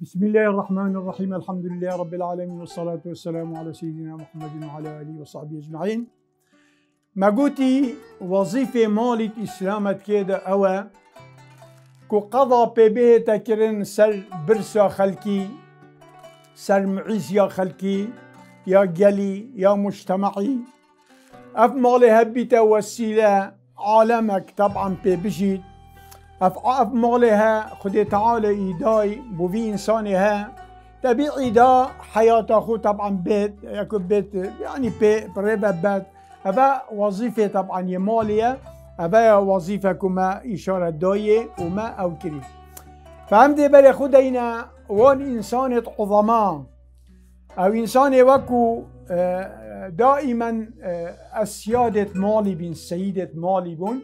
بسم الله الرحمن الرحيم. الحمد لله رب العالمين والصلاة والسلام على سيدنا محمد وعلى آله وصحبه أجمعين. ما قوتي وظيفة مالت إسلامت كده أو كو قضى ببيه تكرن سر برسا خلقي سر معيز يا خلقي يا جلي يا مجتمعي أف مالي هبيتا وسيلة عالمك طبعا ببجيت مالها خدي تعالى ايداي بوفي انساني ها. طبيعي دا حياة اخو طبعا بيت يكون بيت يعني بي بريبا بيت هذا وظيفة طبعا يمالية هذا وظيفة كما إشارة داية وما أو كري فهمت بري خدينا وان إنسان عظماء أو إنسان وكو دائما السيادة مالي بين سيدة مالي بون.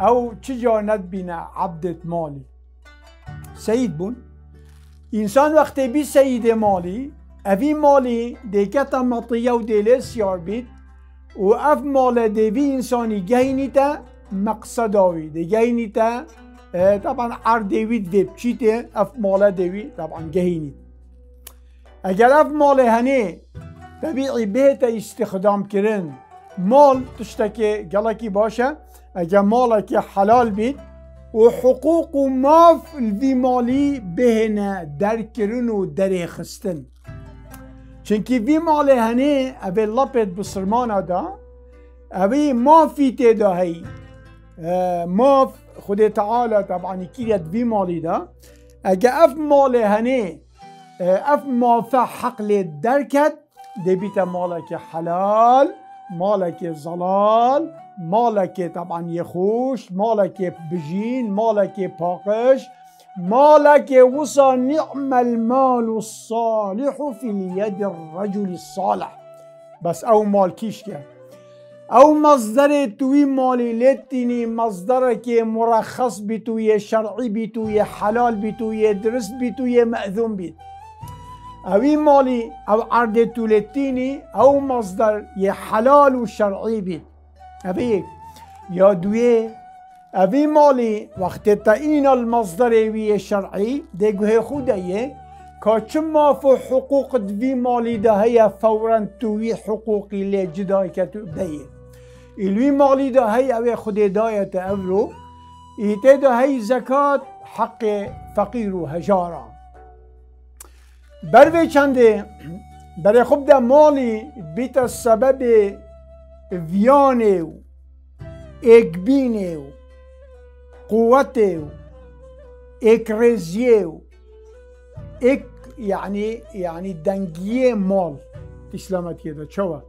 او چجا ندبینه عبدت مالی؟ سید بون انسان وقتی بی سید مالی اوی مالی دیکتا مطیه و دیله سیار بید و اف مال دیوی انسانی گهینی تا مقصد آوی دی گهینی تا طبعا عر دیوید ویب چیته اف مال دیوی طبعا گهینی اگر اف مال هنه طبیعی بهت استخدام کرن مال تشتكي قالكي باشا اگه مالك حلال بید و حقوق و ماف ذی مالی بهنه در کرن و در خستن چونکی وی مالی هنه اوی لپت بسرمانه دا اوی مافی تیدا هی. آه، ماف خود تعالى طبعا كيريت في مالي دا. اجا اف مالي هني آه، اف مافا حق لي دركت دبيت مالك حلال مالك ظلال مالك طبعا يخوش مالك بجين مالك باقش مالك وصى نعم المال الصالح في اليد الرجل الصالح. بس أو مال كيشكا أو مصدر توي مالي لتني مصدرك مرخص بتوي شرعي بتوي حلال بتوي درس بتوي مأذون بيت اوی مالی أو عرض تولتینی أو مصدر یه حلال و شرعی اوی یا دوی اوی مالی وقتی تا این المصدر وی شرعی دیگه خوده یه که چما فو حقوق دوی مالی ده هیا فورا توی حقوقی لی جدای که تو دیه ایلوی مالی ده هی اوی خود دایت اولو ایته ده هی زکات حق فقیر و هجارا. بروی چنده؟ برای خوب ده مالی بیت سبب ویانه و اکبینه و قوته و اکرزیه و اک یعنی یعنی دنگیه مال. اسلامت ده چوا؟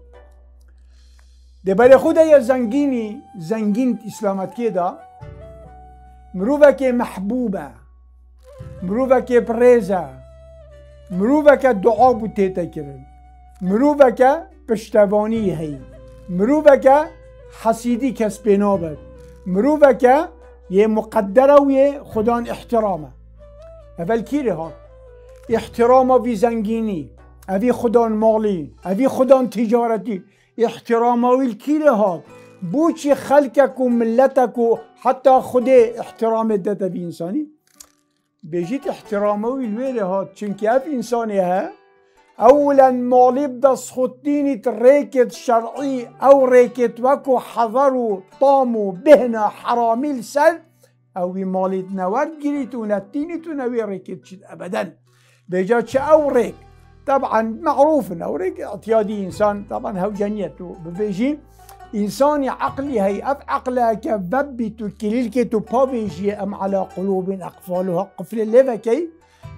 ده برای خود یا زنگینی زنگین اسلامت ده مروفه که محبوبه. مروفه که پریزه. مروفك دعا بو تيتا كرن مروفك پشتوانی هی. مروفك حسیدی کس بنابد مروفك یه مقدره و یه خدان احترامه اول کیره ها احترام وی زنگینی اوی خدان مالی اوی خدان تجارتی احترام وی کیره ها بوچی خلقك و ملتك و حتی خود احترام داده بی انسانی بيجيت احترامه الويلة هات چونك اف انساني ها اولا مالي بدا سخطيني تريكت شرعي أو ريكت وكو حضرو طامو بهنا حرامي السل أو مالي نوات جريت ونتيني تنوي ريكت ابدا. بيجات أو ريك؟ طبعا معروف إنه ريك اعتيادي إنسان طبعا هو جنيته بيجي إنساني عقلي هي أف عقلها كببت كليلك تبابيجي أم على قلوب أقفالها قفل الليفكي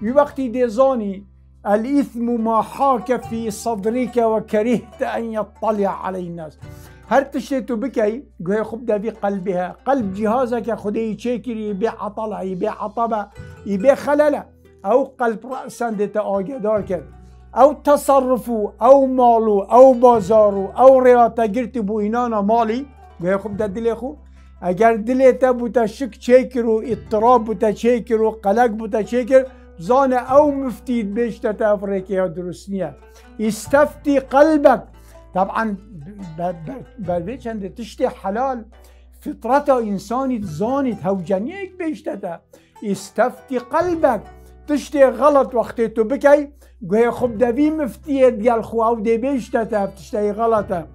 بوقت ديزاني الإثم ما حاك في صدرك وكرهت أن يطلع عليه الناس. هل تشتت بكي قوي خب في قلبها. قلب جهازك خدي شكر يبيع طلع يبيع طبع يبيع خلله أو قلب رأسا دتا آجدار كده أو تصرفو أو مالو أو بازارو أو ریاتا گرتی بو اینانا مالی. گوه خوب ده دل خو. اگر دلتا بوتا اضطراب بوتا چیکر و قلق بوتا چیکر زان او مفتید بیشتا تفریقی ها درست نیه. استفتی قلبك طبعا بر چنده؟ تشتی حلال فطرة انساني زانت هوجانيك بيشتتا استفتي قلبك تشتي غلط وقت تو بكي گوه خب دوی مفتیه دیال خو او دی تا تشتي غلطه.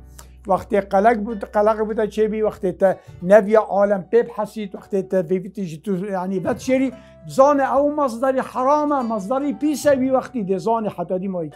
وقت قلق بود قلق بود چه بي وقت تا نبي عالم بيبحثيت وقت تا في تيجي يعني بتشري زان أو مصدر حرامه مصدر بيسا بي وقت دي زان حتى دي ماي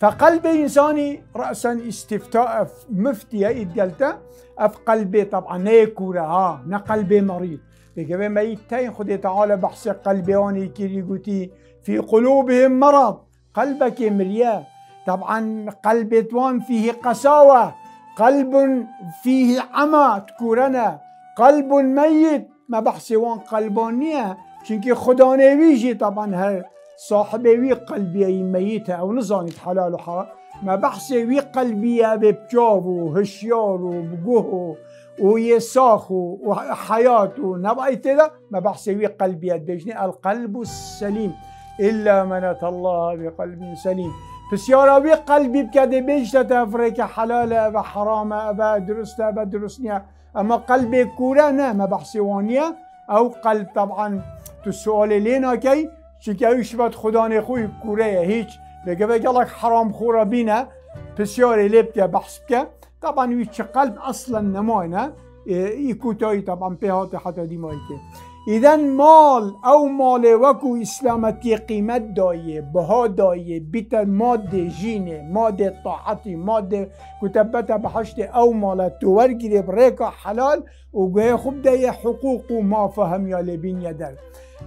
فقلب انساني راسا استفتاء مفتيه اتقالتا اف قلبي طبعا نيكورا ها نا قلبي مريض بكبه ما يتين خدي تعالى بحث قلبي واني كيري قوتي في قلوبهم مرض. قلبك مرياه طبعا قلب توان فيه قساوة. قلب فيه عمى تكورنا قلب ميت ما بحثی وان قلبانيه چونکه خدا نويجي طبعا هر صاحبه وي قلبيه ميتة أو نزانید حلال و حرام. ما بحثی وي قلبیه ببجاب و هشیار و بگوه و ويساخ وحياة ونبعت ده ما بحسي وي قلبي الدجني القلب السليم إلا من أتى الله بقلب سليم بس يا ربي قلبي بكده بيجتا تفريك حلالة وحرامة أبا درستا أبا درسنيا اما قلب کوره نه ما بحثی وانیه. او قلب طبعا تو سوال لینا کی چی اوش بد خدا نخوی کوره هیچ. بگه بگه حرام خورا بینه. بسیاری لیب که بحث بکه طبعا ویچ قلب اصلا نماینه. ای کوتاهی طبعا پیهات حتی دیمایی که. اذا مال او مال وکو اسلامتی قیمت دایه بها دایه بیت ماده جینه ماده طاعتی ماده کتبت بحشت او مال تو ورگیره بریکا حلال و گوه خوب دایه حقوق و ما فهم یا لبین یدر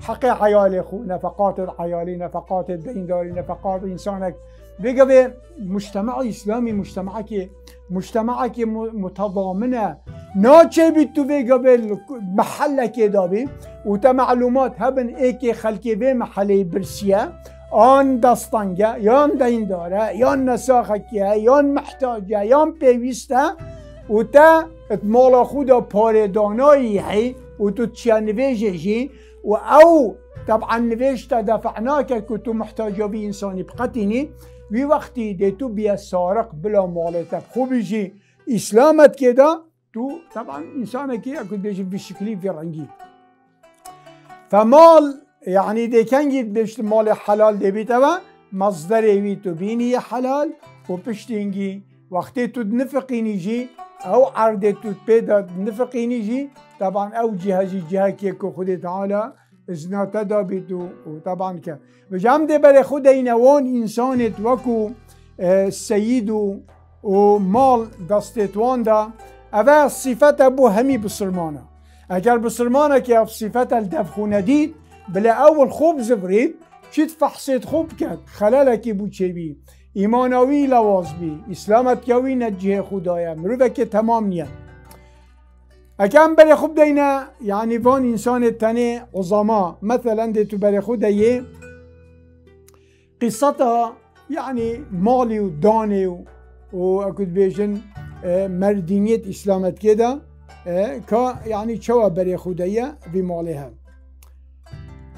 حق عیال خو نفقات العیالی نفقات دینداری نفقات انسانک. بگه به مجتمع اسلامی مجتمع که مجتمعك متضامنة. ناچه بيت تو فيغا محلك دابي وتمعلومات هبن ايكي خلقي بي محلي برسيا آن داستانگه یان دین داره یان نساخکیه یان محتاجه یان پیویسته. و تا اتمال خدا پاردانایی هی. و تو چیا نویجه جی. و أو طبعا نویجته دفعناکه که تو محتاجه بی انسانی بقتینی. وی وقتی دی تو بیا سارق بلا مالتك خوب يجي اسلامت كده تو طبعا انسان اكو بيجي بشكلي في رنگي فمال كان جيت بيش مال حلال دي بيتوا مصدر وي تو بيني حلال وبشتينجي وقتی تو نفقيني جي او عرض تو بيدا نفقيني جي طبعا او جي جهه كيكو خدي تعالى ازنا تدابید و طبعا که جمع برای خود اینوان انسانت وکو سید و مال دستتوان دا اوه صفت بو همی بسرمانه اگر بسرمانه که اف صفت الدفخو ندید بلا اول خوب زبرید چیت فحصت خوب کرد خلالکی بو چه بی ایماناوی لواز بی اسلامت کیوی نجه خدایا مروفه که تمام نیه اکم بر خوب دینا یعنی وان انسان تنه عظما. مثلا دیتو بر خود دیه. قصتها يعني مالي وداني و... وأكد بيجن آه، مردينية إسلامت كده كا آه، يعني شوى بري خدية بمالها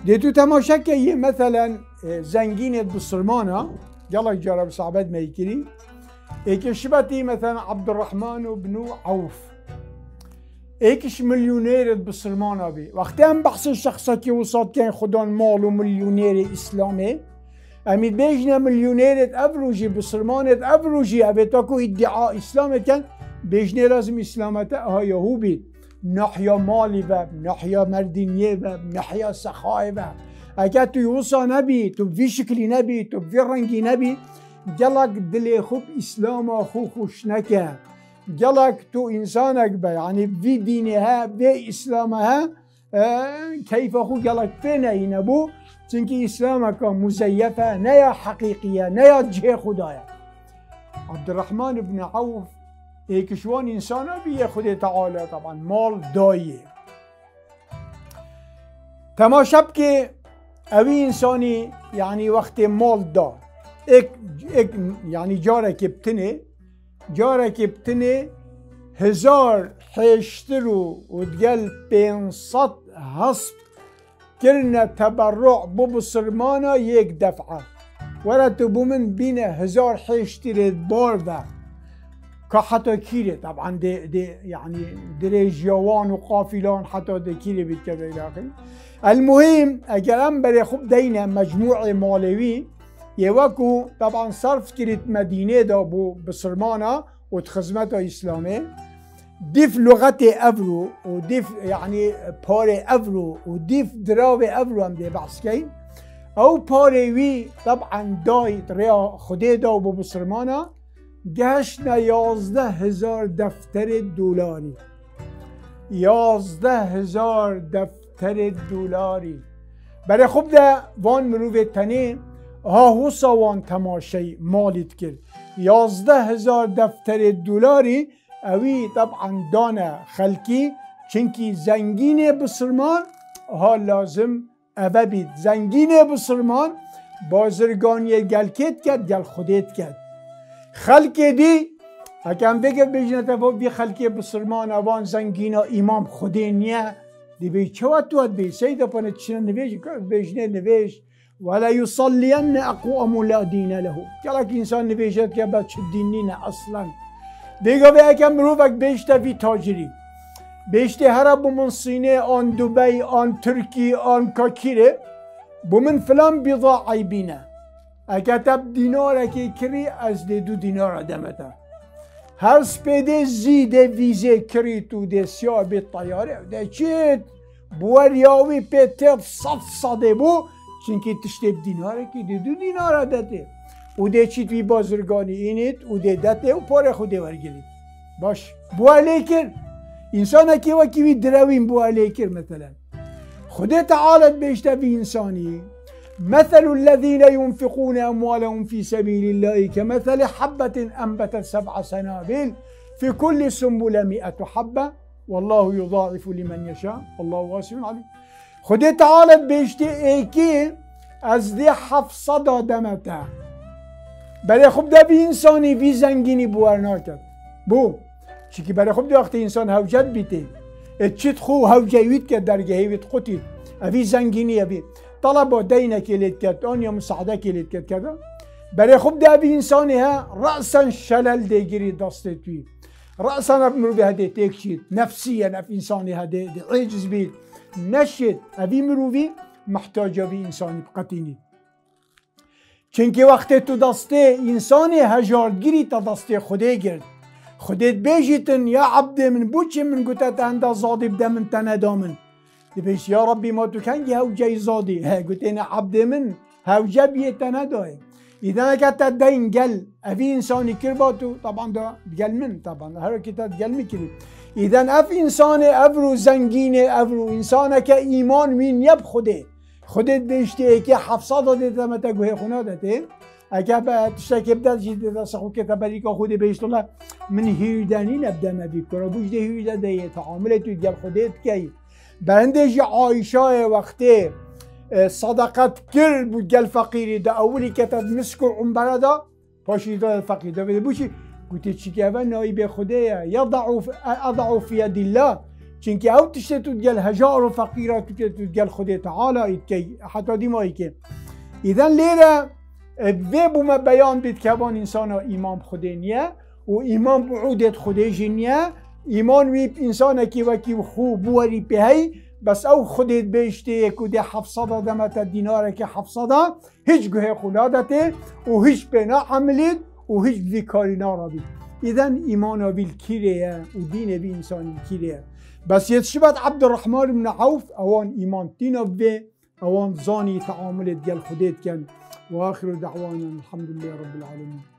ديتو تماشاك هي مثلا آه، زنجينة بصرمانة يلا جرب صعبات ما يكري إيكي شبتي مثلا عبد الرحمن بن عوف. ایکش ملیونیر بسلمان بی وقتی هم بحث شخصا که وسط کن خدا مال و ملیونیر اسلامه امید بیجنه ملیونیرت افروجی بسلمانت افروجی اوه تا که ادعا اسلام کن بیجنه لازم اسلامت ها یهو بید نحیا مالی و نحیا مردینیه و نحیا سخای و. اگر تو یوسا نبی تو وی شکلی نبی تو وی رنگی نبی گلک دل خوب اسلام خو خوش نکن جلك تو انسانك به يعني في دينها في اسلامها كيف هو جلك فين ينبو چونكي اسلامك مزيفه نيا حقيقيه نيا جه خدايا عبد الرحمن بن عوف هيك شوان انسان بيه خدي تعالى طبعا مال دايه تماشا بكي اوي انساني يعني وقت مال دا اك اك يعني جارك بتني جارێکی بتنێ هزار حيشترو و بين پێ هصب. کردە تبرع بو بسلمانە یەک دفعة. وەرە تو من بینە هزار حێشتێت باردا کە طبعا دي, طبعا يعني درێژیاوان و قافیلان حتى دەکیرێ بیت کە المهم ئەگەر ئەم دينا خوب دەینە یه وکو طبعا صرف کرد مدینه دا بو بسرمانا دیف لغت افرو و دیف يعني پار افرو و دیف دراو افرو هم دی بحث کن او پاره وی طبعا دایت ریا خوده دا و بسرمانا گشت یازده هزار دفتر دلاری یازده هزار دفتر دلاری برای خوب ده وان مروف تنه ها حسا وان تماشای مالیت کرد. یازده هزار دفتر دلاری اوی طبعا دانه خلکی چنکی زنگین بسرمان ها لازم اوه بید. زنگین بسرمان بازرگانی گلکت کرد گل خودت کرد. خلک دی اکم بگه بجنه با بی خلکی بسرمان اوان زنگینا امام خودی نیه. دی بی چه وقت تو بی؟ سیده پانه چنه نویش؟ بجنه نویش. Ve la yusalliyenne akvamu la dine lehu. Kelak insan nivejat ke bat dinine aslan. Digo ve ekem ruvak beşte vi taciri. Beşte hara bumun sine an Dubai an Türkiye an Kakire. Bumun filan biza aybine. Ekatep dinara ki kiri az de du dinara. Her spede zide vize kiri tu de siyah bir tayare. De çit. Bu er yavi pe tef saf sade bu. دیناره که دو دینار دته او ده وی بازرگانی اینید او ده دته و خوده ورگلید. باش. بو علیکر انسان که وکی وی دروین بو علیکر مثلا. خدا تعالى بیشتر وی انسانی. مثل الذين ينفقون أموالهم في سبيل الله كمثل حبة أنبتت سبع سنابل. في كل سنبلة مئة حبة. والله يضاعف لمن يشاء والله واسع عليم خدا تعالى بيشتي ايكي از دي حفصة دمتا برای خوب ده بی انسانی بی زنگینی بوار کرد بو چی برای خوب ده انسان هوجت بیته چیت خو هوجویت که در گهیویت قطید اوی زنگینی اوی. طلب دينك اللي تكت يا مساعدة اللي تكت كذا بري خب ده بإنساني ها رأسا شلل دي جري دستي رأسا نمر بهدي تكشيت نفسيا في إنساني هدي دي عجز بيت نشید اوی مرووی محتاج اوی انسانی بقتینی چونکه وقتی تو دسته انسان هجارگیری تا دسته خوده گرد. خودت بیجیتن یا عبد من بوچه من گوته تنده زادی بده من تنه دامن دبیش یا ربی ما تو کنگی جای زادی. ها گوته نه عبد من هاو بیه تنه دایه إذا كانت دين قال ابي انسان كرباتو طبعا ده قل من طبعا هر كتاب قل اذا اف انسان افرو زنگين افرو انسانك ايمان مين يب خده خودت بيشتي که 700 داده تا متا گوه خونه داده. اگه به تشتکی بدل جید دا سخو که تبری که خود بهشت الله من هیردانی نبدا ما بیکر بوش ده هیرده ده تعامل تو گل خودت کی بندش عایشه وقتی صدقت کر بود گل فقیری. دا اولی که تد مسکو عمبره دا پاشی فقیر. دا بده بوشی گوتی اول نایب خوده یا اضعو فی ید الله چونکه او تشته تو گل هجار و فقیره تو که تو گل خوده تعالی اید که حتی دی مایی که. ایدن لیره و بوم بیان بید که بان انسان ایمان خوده نیه و ایمان بعودت خوده جنیه ایمان وی انسان کی وکی خوب بوری بهی بس او خودت بیشتی که ده 700 دمت دینار که 700 هیچ گوه خلادته و هیچ بنا عملید. و هیچ وی کاری نارابید اذن ایمان ویل کیره و دین بی انسانی کیره بس يتشبت عبد الرحمن بن عوف اوان ایمان تینا به اوان زانی تعاملت گل خودت کن. واخر دعوانا الحمد لله رب العالمين